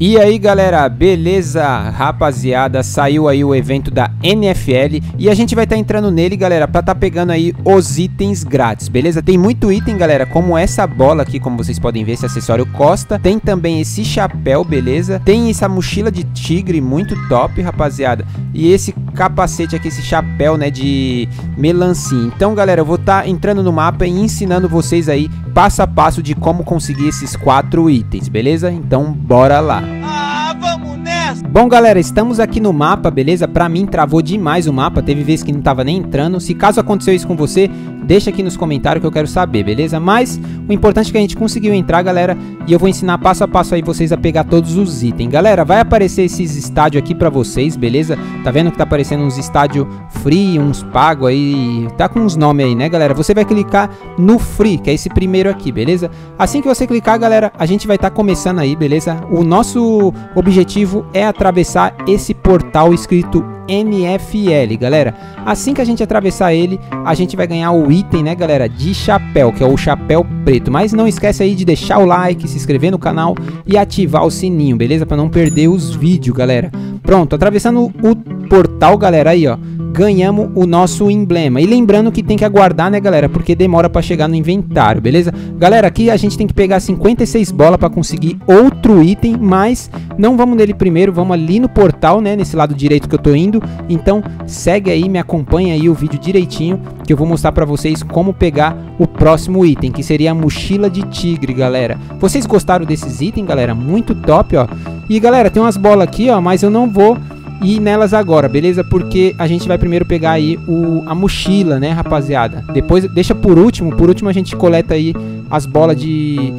E aí galera, beleza? Rapaziada, saiu aí o evento da NFL e a gente vai estar tá entrando nele, galera, pra tá pegando aí os itens grátis, beleza? Tem muito item, galera, como essa bola aqui, como vocês podem ver, esse acessório Costa. Tem também esse chapéu, beleza? Tem essa mochila de tigre, muito top, rapaziada. E esse capacete aqui, esse chapéu, né, de melancia. Então, galera, eu vou estar tá entrando no mapa e ensinando vocês aí, passo a passo, de como conseguir esses quatro itens, beleza? Então, bora lá. Ah, vamos nessa! Bom, galera, estamos aqui no mapa, beleza? Pra mim, travou demais o mapa, teve vezes que não tava nem entrando. Se caso aconteceu isso com você, deixa aqui nos comentários que eu quero saber, beleza? Mas o importante é que a gente conseguiu entrar, galera, e eu vou ensinar passo a passo aí vocês a pegar todos os itens. Galera, vai aparecer esses estádios aqui pra vocês, beleza? Tá vendo que tá aparecendo uns estádios free, uns pago aí, tá com uns nomes aí, né, galera? Você vai clicar no free, que é esse primeiro aqui, beleza? Assim que você clicar, galera, a gente vai estar tá começando aí, beleza? O nosso objetivo é atravessar esse portal escrito NFL, galera. Assim que a gente atravessar ele, a gente vai ganhar o item, né, galera, de chapéu, que é o chapéu preto. Mas não esquece aí de deixar o like, se inscrever no canal e ativar o sininho, beleza? Para não perder os vídeos, galera. Pronto, atravessando o portal, galera, aí, ó ganhamos o nosso emblema. E lembrando que tem que aguardar, né, galera? Porque demora para chegar no inventário, beleza? Galera, aqui a gente tem que pegar 56 bolas para conseguir outro item, mas não vamos nele primeiro, vamos ali no portal, né, nesse lado direito que eu tô indo. Então, segue aí, me acompanha aí o vídeo direitinho, que eu vou mostrar para vocês como pegar o próximo item, que seria a mochila de tigre, galera. Vocês gostaram desses itens, galera? Muito top, ó. E galera, tem umas bolas aqui, ó, mas eu não vou ir nelas agora, beleza? Porque a gente vai primeiro pegar aí o, a mochila, né, rapaziada? Depois, deixa por último, por último a gente coleta aí as bolas de...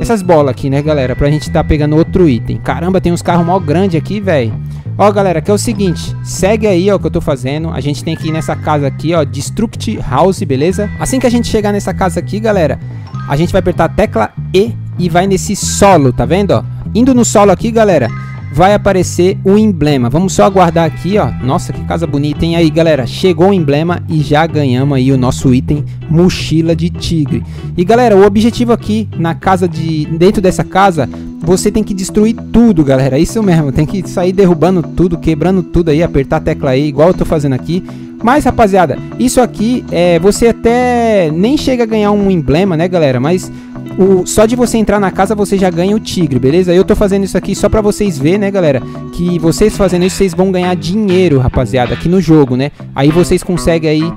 Essas bolas aqui, né, galera? Pra gente tá pegando outro item. Caramba, tem uns carros mó grande aqui, velho. Ó, galera, que é o seguinte, segue aí, ó, o que eu tô fazendo. A gente tem que ir nessa casa aqui, ó, Destruct House, beleza? Assim que a gente chegar nessa casa aqui, galera, a gente vai apertar a tecla E e vai nesse solo, tá vendo, ó? Indo no solo aqui, galera, vai aparecer o emblema. Vamos só aguardar aqui, ó. Nossa, que casa bonita, hein? Aí, galera, chegou o emblema e já ganhamos aí o nosso item mochila de tigre. E, galera, o objetivo aqui na casa de... Dentro dessa casa, você tem que destruir tudo, galera. Isso mesmo, tem que sair derrubando tudo, quebrando tudo aí, apertar a tecla aí, igual eu tô fazendo aqui. Mas, rapaziada, isso aqui, é, você até nem chega a ganhar um emblema, né, galera? Mas o, só de você entrar na casa você já ganha o tigre, beleza? Eu tô fazendo isso aqui só pra vocês verem, né, galera? Que vocês fazendo isso, vocês vão ganhar dinheiro, rapaziada, aqui no jogo, né? Aí vocês conseguem aí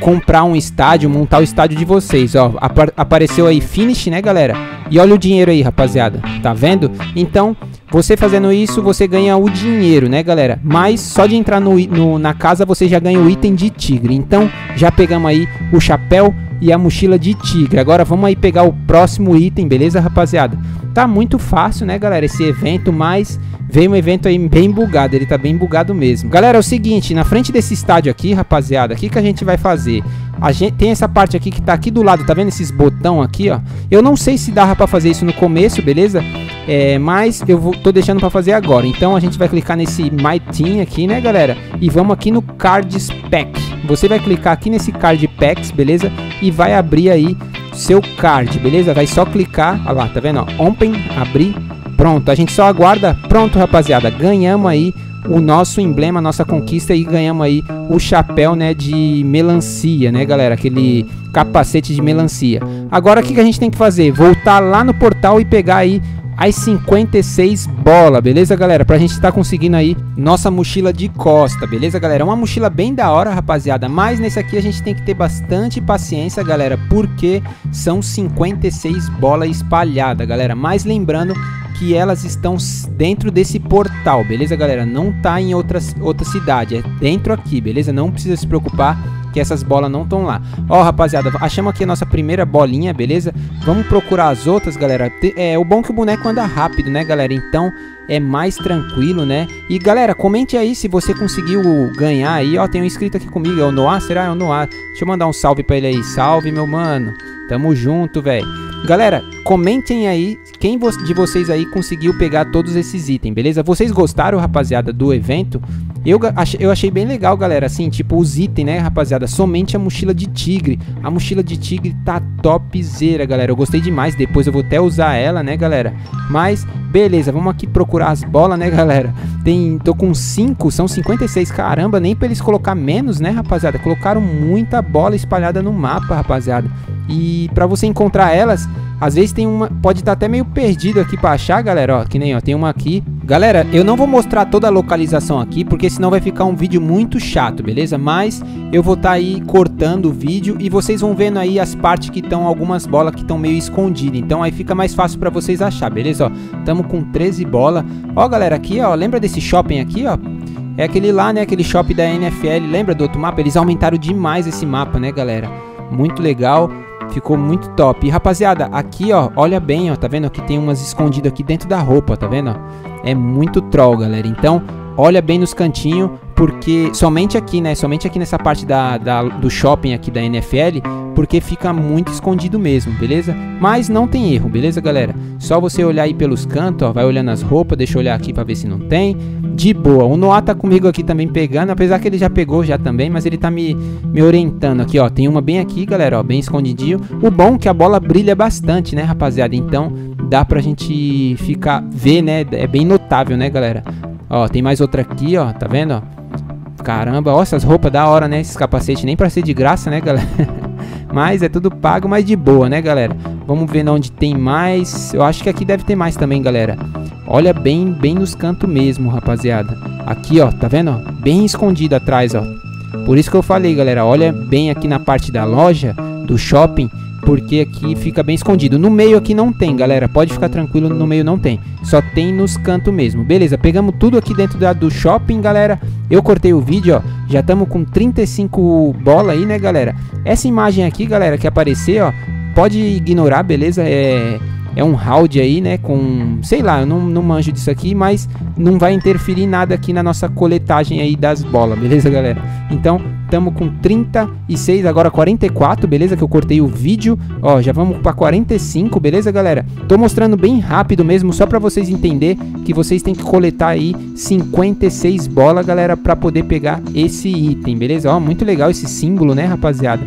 comprar um estádio, montar o estádio de vocês, ó. Ap apareceu aí finish, né, galera? E olha o dinheiro aí, rapaziada. Tá vendo? Então, você fazendo isso, você ganha o dinheiro, né, galera? Mas só de entrar no, no, na casa, você já ganha o item de tigre. Então, já pegamos aí o chapéu e a mochila de tigre. Agora vamos aí pegar o próximo item, beleza, rapaziada? Tá muito fácil, né, galera, esse evento, mas veio um evento aí bem bugado, ele tá bem bugado mesmo. Galera, é o seguinte, na frente desse estádio aqui, rapaziada, o que, que a gente vai fazer? A gente tem essa parte aqui que tá aqui do lado, tá vendo esses botão aqui, ó? Eu não sei se dava pra fazer isso no começo, beleza? É, mas eu vou, tô deixando pra fazer agora. Então a gente vai clicar nesse My Team aqui, né, galera? E vamos aqui no Cards Pack. Você vai clicar aqui nesse Card Packs, beleza? E vai abrir aí seu card, beleza? Vai só clicar, olha lá, tá vendo? Open, abrir, pronto. A gente só aguarda, pronto, rapaziada. Ganhamos aí o nosso emblema, nossa conquista e ganhamos aí o chapéu, né, de melancia, né, galera? Aquele capacete de melancia. Agora o que, que a gente tem que fazer? Voltar lá no portal e pegar aí as 56 bola, beleza, galera? Pra gente estar tá conseguindo aí nossa mochila de costa, beleza, galera? É uma mochila bem da hora, rapaziada, mas nesse aqui a gente tem que ter bastante paciência, galera, porque são 56 bolas espalhadas, galera. Mas lembrando que elas estão dentro desse portal, beleza, galera? Não tá em outra, outra cidade, é dentro aqui, beleza? Não precisa se preocupar que essas bolas não estão lá. Ó, rapaziada, achamos aqui a nossa primeira bolinha, beleza? Vamos procurar as outras, galera. É o bom é que o boneco anda rápido, né, galera? Então é mais tranquilo, né? E galera, comente aí se você conseguiu ganhar aí. Ó, tem um inscrito aqui comigo, é o Noah, será? É o Noah. Deixa eu mandar um salve pra ele aí. Salve, meu mano. Tamo junto, velho. Galera, comentem aí quem de vocês aí conseguiu pegar todos esses itens, beleza? Vocês gostaram, rapaziada, do evento? Eu, eu achei bem legal, galera, assim, tipo, os itens, né, rapaziada? Somente a mochila de tigre. A mochila de tigre tá topzera, galera. Eu gostei demais, depois eu vou até usar ela, né, galera? Mas, beleza, vamos aqui procurar as bolas, né, galera? Tem, tô com 5, são 56, caramba, nem pra eles colocar menos, né, rapaziada? Colocaram muita bola espalhada no mapa, rapaziada. E pra você encontrar elas, às vezes tem uma, pode estar tá até meio perdido aqui para achar, galera, ó, que nem, ó, tem uma aqui. Galera, eu não vou mostrar toda a localização aqui, porque senão vai ficar um vídeo muito chato, beleza? Mas eu vou estar tá aí cortando o vídeo e vocês vão vendo aí as partes que estão, algumas bolas que estão meio escondidas. Então aí fica mais fácil para vocês achar, beleza? Ó, tamo com 13 bolas. Ó, galera, aqui, ó, lembra desse shopping aqui, ó? É aquele lá, né, aquele shopping da NFL, lembra do outro mapa? Eles aumentaram demais esse mapa, né, galera? Muito legal. Ficou muito top. E rapaziada, aqui ó, olha bem, ó, tá vendo? Que tem umas escondidas aqui dentro da roupa, tá vendo? É muito troll, galera. Então, olha bem nos cantinhos, porque somente aqui, né? Somente aqui nessa parte da, da, do shopping aqui da NFL, porque fica muito escondido mesmo, beleza? Mas não tem erro, beleza, galera? Só você olhar aí pelos cantos, ó, vai olhando as roupas, deixa eu olhar aqui pra ver se não tem. De boa, o Noah tá comigo aqui também pegando, apesar que ele já pegou já também, mas ele tá me, me orientando aqui, ó. Tem uma bem aqui, galera, ó, bem escondidinho. O bom é que a bola brilha bastante, né, rapaziada? Então dá pra gente ficar, ver, né? É bem notável, né, galera? Ó, tem mais outra aqui, ó, tá vendo, ó? Caramba, ó, essas roupas da hora, né? Esses capacetes nem pra ser de graça, né, galera? mas é tudo pago, mas de boa, né, galera? Vamos ver onde tem mais. Eu acho que aqui deve ter mais também, galera. Olha bem, bem nos cantos mesmo, rapaziada. Aqui, ó, tá vendo? Bem escondido atrás, ó. Por isso que eu falei, galera, olha bem aqui na parte da loja, do shopping, porque aqui fica bem escondido. No meio aqui não tem, galera. Pode ficar tranquilo, no meio não tem. Só tem nos cantos mesmo. Beleza, pegamos tudo aqui dentro da, do shopping, galera. Eu cortei o vídeo, ó. Já estamos com 35 bola aí, né, galera? Essa imagem aqui, galera, que aparecer, ó. Pode ignorar, beleza? É é um round aí, né, com, sei lá, eu não, não manjo disso aqui, mas não vai interferir nada aqui na nossa coletagem aí das bolas, beleza, galera? Então, estamos com 36, agora 44, beleza? Que eu cortei o vídeo, ó, já vamos para 45, beleza, galera? Tô mostrando bem rápido mesmo, só para vocês entender que vocês têm que coletar aí 56 bolas, galera, para poder pegar esse item, beleza? Ó, muito legal esse símbolo, né, rapaziada?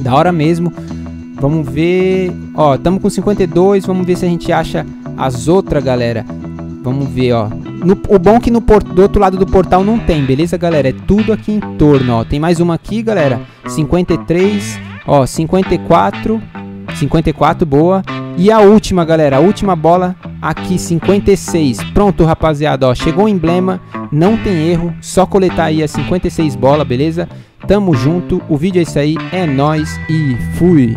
Da hora mesmo. Vamos ver. Ó, estamos com 52. Vamos ver se a gente acha as outras, galera. Vamos ver, ó. No, o bom é que no do outro lado do portal não tem, beleza, galera? É tudo aqui em torno, ó. Tem mais uma aqui, galera. 53. Ó, 54. 54, boa. E a última, galera. A última bola aqui, 56. Pronto, rapaziada, ó. Chegou o emblema. Não tem erro. Só coletar aí as 56 bolas, beleza? Tamo junto. O vídeo é isso aí. É nóis e fui.